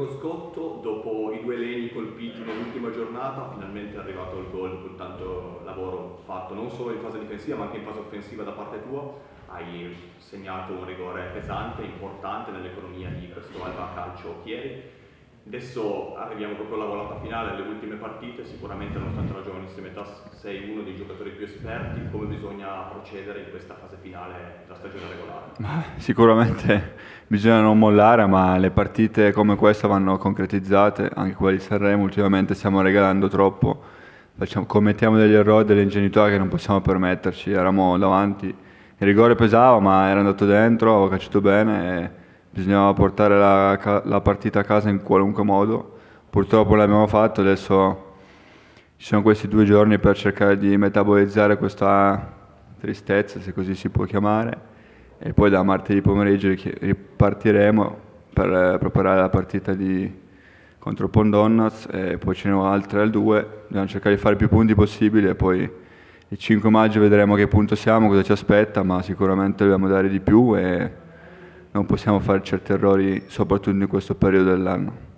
Domenico Scotto, dopo i due leni colpiti nell'ultima giornata, finalmente è arrivato il gol con tanto lavoro fatto, non solo in fase difensiva ma anche in fase offensiva da parte tua. Hai segnato un rigore pesante, importante nell'economia di questo Alba Calcio Chieri. Adesso arriviamo proprio alla volata finale, alle ultime partite, sicuramente nonostante la giovanissima età sei uno dei giocatori più esperti, come bisogna procedere in questa fase finale della stagione regolare? Ma sicuramente bisogna non mollare, ma le partite come questa vanno concretizzate, anche quelle di Sanremo ultimamente stiamo regalando troppo, Facciamo, commettiamo degli errori, delle ingenuità che non possiamo permetterci, eravamo davanti, il rigore pesava ma era andato dentro, avevo cacciato bene e bisognava portare la, la, partita a casa in qualunque modo. Purtroppo l'abbiamo fatto, adesso ci sono questi due giorni per cercare di metabolizzare questa tristezza, se così si può chiamare, e poi da martedì pomeriggio ripartiremo per preparare la partita di, contro Pondonnas e poi ce ne sono altre al 2, dobbiamo cercare di fare più punti possibili e poi il 5 maggio vedremo a che punto siamo, cosa ci aspetta, ma sicuramente dobbiamo dare di più e non possiamo fare certi errori soprattutto in questo periodo dell'anno.